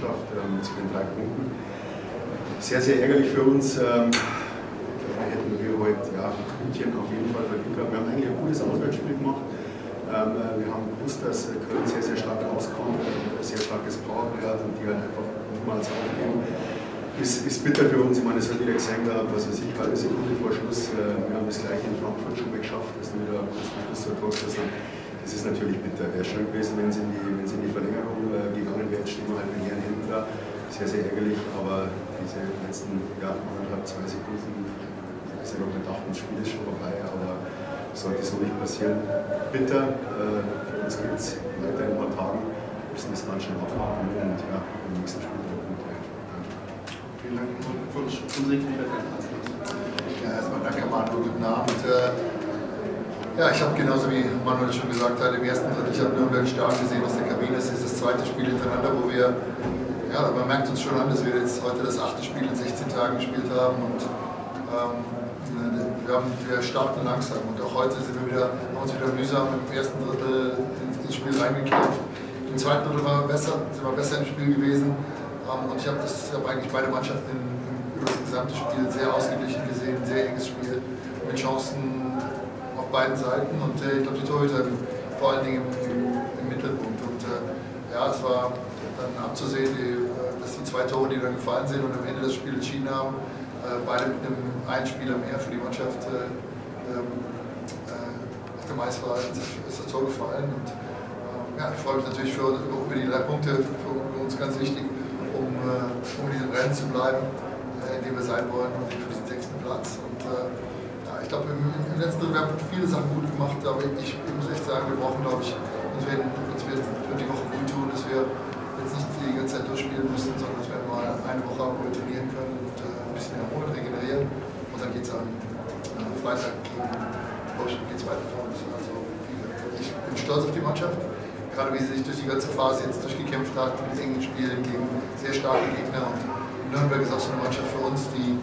Mannschaft ähm, zu den drei Punkten. Sehr, sehr ärgerlich für uns. Ähm, hätten wir heute ja, München auf jeden Fall verdient gehabt. Wir haben eigentlich ein gutes Auswärtsspiel gemacht. Ähm, äh, wir haben gewusst, dass Köln sehr, sehr stark rauskommt, ein sehr starkes Powerplay hat und die halt einfach niemals aufgeben. Ist, ist bitter für uns, ich meine, das hat jeder gesehen gehabt, was weiß ich, halbe Sekunde vor Schluss. Äh, wir haben das gleiche in Frankfurt schon geschafft, dass wir wieder kurz vor Schluss Tor Das ist natürlich bitter. Wäre schön gewesen, wenn es in die, wenn es in die Verlängerung äh, gegangen wäre. Jetzt stehen wir halt mit leeren Händen da. Sehr, sehr ärgerlich, aber diese letzten ja, anderthalb, zwei Sekunden ist ja noch gedacht, das Spiel ist schon vorbei, aber sollte so nicht passieren. Bitter, äh, für uns geht es weiter in ein paar Tagen, wir müssen das ganz schön abwarten und ja, im nächsten Spiel Vielen Dank und Glückwunsch. Ja, erstmal danke Manu, guten Abend. Ja, ich habe genauso wie Manuel schon gesagt hat, im ersten Drittel, ich habe Nürnberg stark gesehen aus der Kabine. Es ist das zweite Spiel hintereinander, wo wir, ja, man merkt uns schon an, dass wir jetzt heute das achte Spiel in 16 Tagen gespielt haben und ähm, wir, haben, wir starten langsam und auch heute sind wir wieder, haben uns wieder mühsam im ersten Drittel ins Spiel reingekämpft. Im zweiten Drittel wir besser, sind wir besser im Spiel gewesen und ich habe hab eigentlich beide Mannschaften über das gesamte Spiel sehr ausgeglichen gesehen, sehr enges Spiel mit Chancen beiden Seiten. Und äh, ich glaube, die Torhüter vor allen Dingen im, im Mittelpunkt. Und äh, ja, es war dann abzusehen, die, äh, dass die zwei Tore, die dann gefallen sind und am Ende das Spiel entschieden haben, äh, beide mit einem einen Spieler mehr für die Mannschaft äh, ähm, äh, der Mais war, ist das Tor gefallen. Und, ähm, ja, ich freue mich natürlich für, über die drei Punkte, für uns ganz wichtig um, äh, um in diesem Rennen zu bleiben, äh, in dem wir sein wollen und für diesen sechsten Platz. Und äh, glaube, im, im, letzten wir viele Sachen gut gemacht, aber ich, ich muss echt sagen, wir brauchen, glaube ich, uns werden, uns wird, wird die Woche gut tun, dass wir jetzt nicht die ganze Zeit durchspielen müssen, sondern dass wir mal eine Woche wo wir trainieren können und äh, ein bisschen erholen, regenerieren. Und dann geht es am äh, Freitag gegen Deutschland geht's weiter vor uns. Also, ich bin stolz auf die Mannschaft gerade wie sie sich durch die ganze Phase jetzt durchgekämpft hat, mit engen Spielen gegen sehr starke Gegner. Und Nürnberg ist auch so eine Mannschaft für uns, die,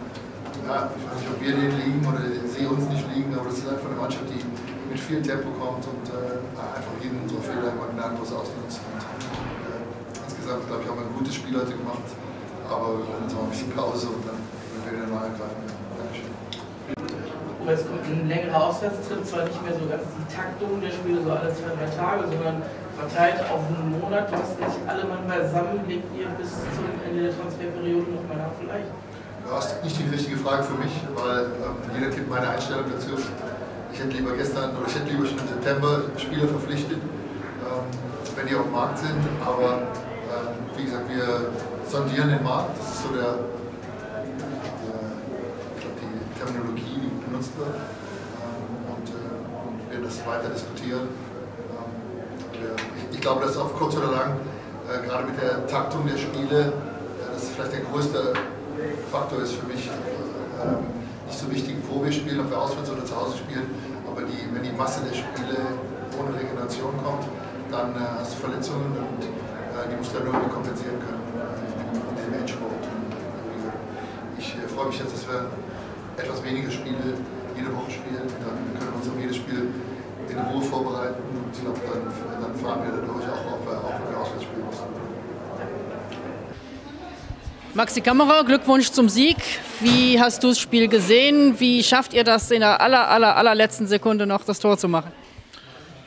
ja, ich weiß nicht, ob wir denen liegen oder sie uns nicht liegen, aber das ist einfach eine Mannschaft, die mit viel Tempo kommt und äh, einfach jeden unserer Fehler immer gnadenlos ausnutzt. Und, äh, insgesamt, glaube ich, haben wir ein gutes Spiel heute gemacht, aber wir werden jetzt mal ein bisschen Pause und dann werden wir neu angreifen. Dankeschön. Es kommt ein längerer Auswärtstrip, zwar nicht mehr so ganz die Taktung der Spiele so alle zwei, drei Tage, sondern verteilt auf einen Monat, du hast nicht alle Mann beisammen, legt ihr bis zum Ende der Transferperiode noch mal nach vielleicht? Du hast nicht die richtige Frage für mich, weil ähm, jeder kennt meine Einstellung dazu. Ich hätte lieber gestern oder ich hätte lieber schon im September Spieler verpflichtet, ähm, wenn die auf dem Markt sind. Aber ähm, wie gesagt, wir sondieren den Markt. Das ist so der, der glaub, die Terminologie, die benutzt wird. Ähm, und, äh, und wir das weiter diskutieren ich glaube, dass auf kurz oder lang, äh, gerade mit der Taktung der Spiele, äh, das vielleicht der größte Faktor ist für mich. Äh, nicht so wichtig, wo wir spielen, ob wir auswärts oder zu Hause spielen, aber die, wenn die Masse der Spiele ohne Regeneration kommt, dann äh, hast du Verletzungen und äh, die musst du dann irgendwie kompensieren können in diesem Endsport. Ich freue mich jetzt, dass wir etwas weniger Spiele jede Woche spielen. Dann können wir uns auf jedes Spiel in Ruhe vorbereiten und ich glaube, dann, dann fahren wir dadurch auch, auch, auch wenn wir auswärts spielen müssen. Maxi Kammerer, Glückwunsch zum Sieg. Wie hast du das Spiel gesehen? Wie schafft ihr das in der aller, aller, allerletzten Sekunde noch das Tor zu machen?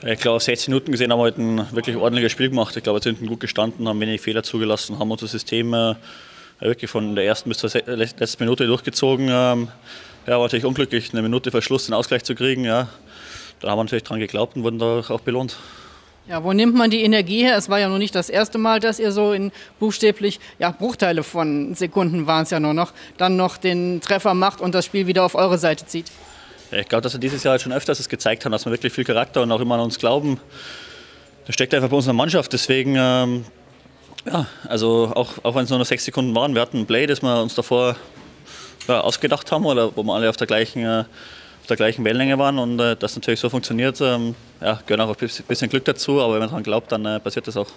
Ich glaube, 16 Minuten gesehen haben wir heute ein wirklich ordentliches Spiel gemacht. Ich glaube, wir sind gut gestanden, haben wenig Fehler zugelassen, haben unser System äh, wirklich von der ersten bis zur letzten Minute durchgezogen. Ähm, ja, war natürlich unglücklich, eine Minute vor Schluss den Ausgleich zu kriegen. Ja da haben wir natürlich dran geglaubt und wurden da auch belohnt. Ja, wo nimmt man die Energie her? Es war ja noch nicht das erste Mal, dass ihr so in buchstäblich, ja, Bruchteile von Sekunden waren es ja nur noch, dann noch den Treffer macht und das Spiel wieder auf eure Seite zieht. Ja, ich glaube, dass wir dieses Jahr schon öfters es gezeigt haben, dass wir wirklich viel Charakter und auch immer an uns glauben. Das steckt einfach bei unserer Mannschaft. Deswegen, ähm, ja, also auch, auch wenn es nur noch sechs Sekunden waren, wir hatten ein Play, das wir uns davor ja, ausgedacht haben oder wo wir alle auf der gleichen äh, auf der gleichen Wellenlänge waren und äh, das natürlich so funktioniert, ähm, ja, gehört auch ein bisschen Glück dazu, aber wenn man daran glaubt, dann äh, passiert das auch.